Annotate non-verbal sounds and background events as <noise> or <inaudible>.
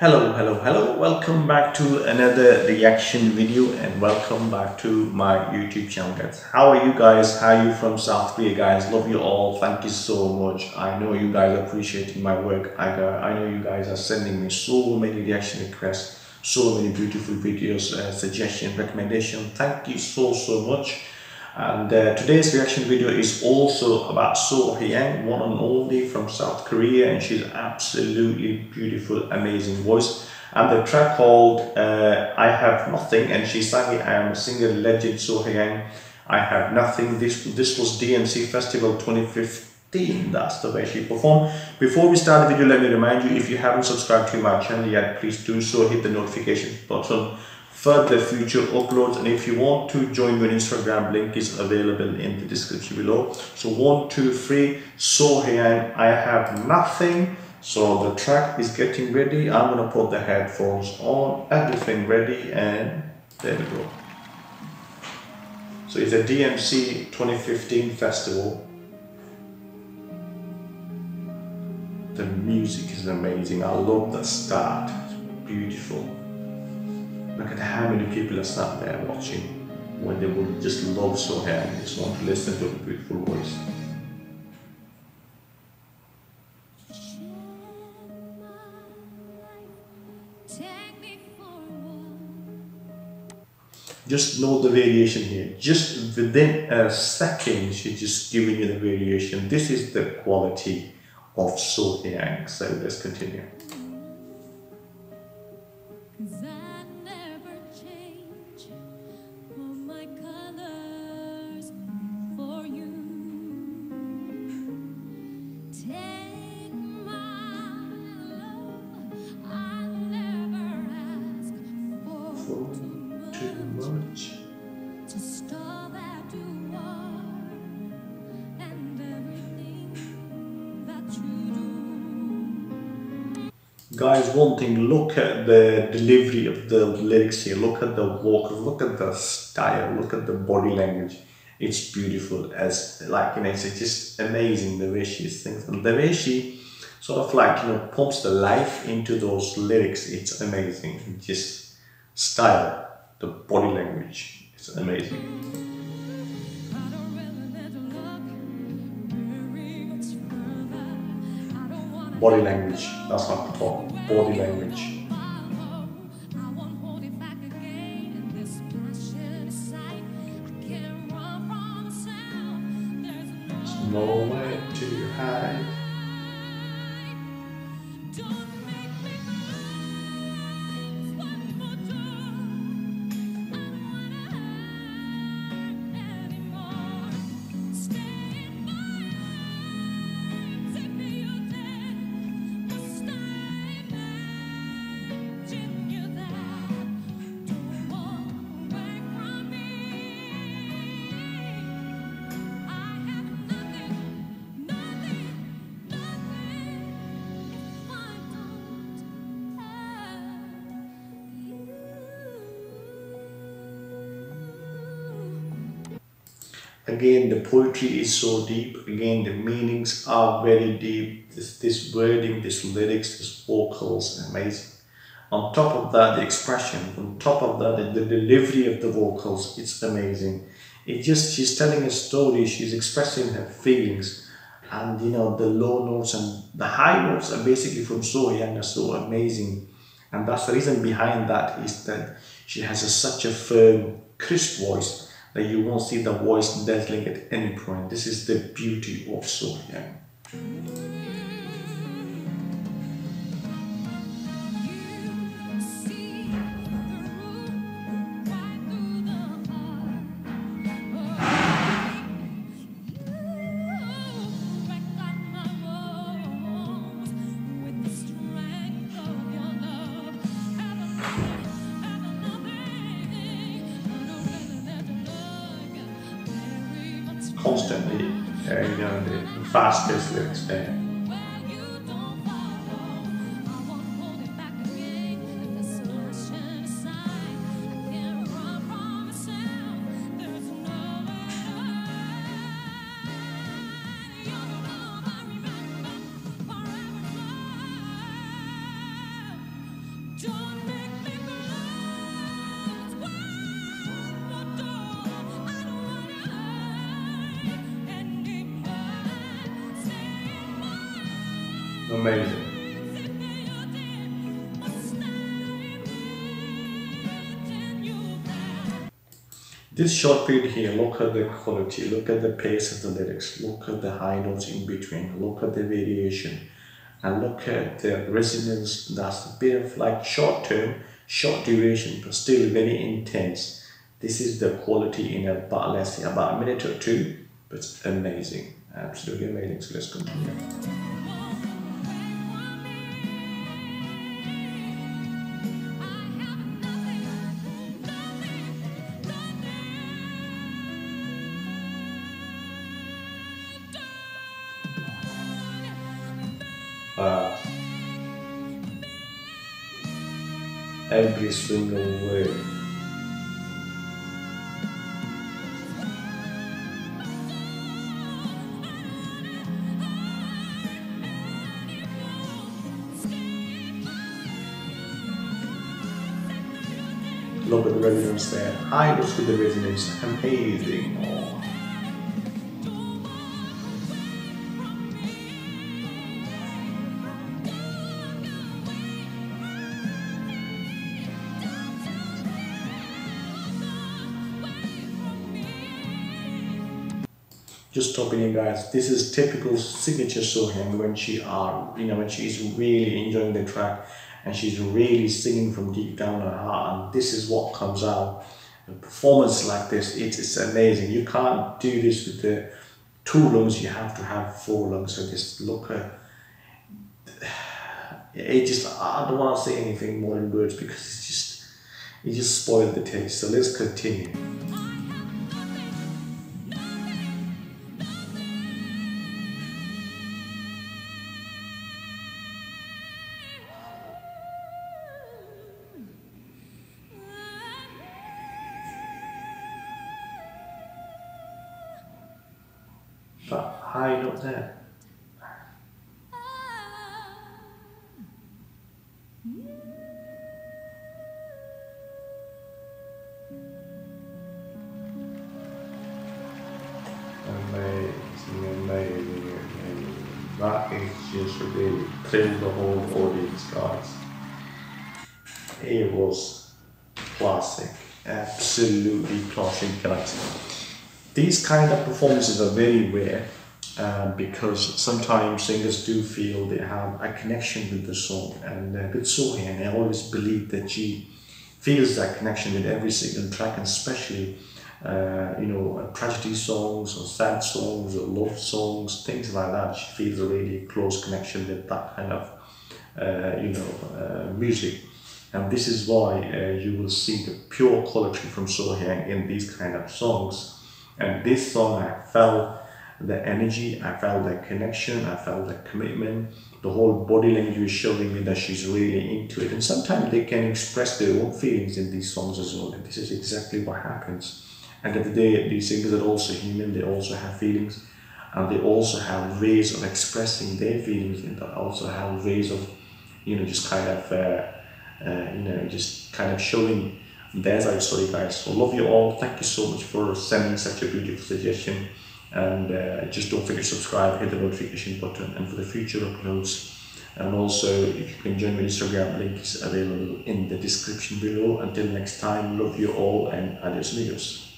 Hello, hello, hello. Welcome back to another reaction video and welcome back to my YouTube channel guys. How are you guys? How are you from South Korea guys? Love you all. Thank you so much. I know you guys appreciating my work. I, got, I know you guys are sending me so many reaction requests, so many beautiful videos, uh, suggestion, recommendation. Thank you so, so much. And uh, today's reaction video is also about So Hyang, one and only from South Korea, and she's absolutely beautiful, amazing voice. And the track called uh, I Have Nothing, and she sang it, I am a singer legend So Hyang. I Have Nothing. This, this was DMC Festival 2015. That's the way she performed. Before we start the video, let me remind you, if you haven't subscribed to my channel yet, please do so. Hit the notification button further future uploads and if you want to join me on instagram link is available in the description below. So one two three So Hyang i have nothing. So the track is getting ready. I'm gonna put the headphones on everything ready and there we go. So it's a dmc 2015 festival. The music is amazing. I love the start. It's beautiful Look at how many people are sat there watching when they would just love So and just want to listen to a beautiful voice. Just know the variation here. Just within a second, she's just giving you the variation. This is the quality of So Hyang. So let's continue. Guys, one thing, look at the delivery of the lyrics here. Look at the walk, look at the style, look at the body language. It's beautiful as like you know, it's just amazing the way she sings and the way she sort of like you know pumps the life into those lyrics. It's amazing. just style the body language it's amazing. Body language, that's not top. Body language. Again the poetry is so deep. Again the meanings are very deep. This, this wording this lyrics this vocals amazing. On top of that the expression. On top of that the, the delivery of the vocals it's amazing. It just she's telling a story. She's expressing her feelings. And you know the low notes and the high notes are basically from So Hyang are so amazing. And that's the reason behind that is that she has a, such a firm crisp voice that you won't see the voice dazzling at any point. This is the beauty of So constantly, uh, you know, the fastest lyrics there. Amazing. This short period here, look at the quality, look at the pace of the lyrics, look at the high notes in between, look at the variation, and look at the resonance. That's a bit of like short term, short duration, but still very intense. This is the quality in about, let's say, about a minute or two, but amazing, absolutely amazing. So let's continue. Uh, every single way. Look at the resonance there. I notes with the resonance. Amazing. Just stopping in guys. This is typical signature Sohyang when she are you know when she's really enjoying the track and she's really singing from deep down her heart and this is what comes out. A performance like this it is amazing. You can't do this with the two lungs you have to have four lungs so just look at uh, <sighs> it just I don't want to say anything more in words because it's just it just spoiled the taste. So let's continue but high note there. Amazing, amazing, amazing. That is just really thrilled the whole audience, guys. It was classic, absolutely classic, guys these kind of performances are very rare uh, because sometimes singers do feel they have a connection with the song and uh, with Sohyang I always believe that she feels that connection with every single track and especially uh, you know tragedy songs or sad songs or love songs things like that. She feels a really close connection with that kind of uh, you know uh, music. And this is why uh, you will see the pure quality from Sohyang in these kind of songs and this song, I felt the energy, I felt the connection, I felt the commitment. The whole body language showing me that she's really into it. And sometimes they can express their own feelings in these songs as well. And this is exactly what happens. And at the day, these singers are also human, they also have feelings. And they also have ways of expressing their feelings and they also have ways of, you know, just kind of, uh, uh, you know, just kind of showing there's our story guys. So love you all. Thank you so much for sending such a beautiful suggestion. And uh, just don't forget to subscribe hit the notification button and for the future uploads. And also if you can join my instagram link is available in the description below. Until next time love you all and adios amigos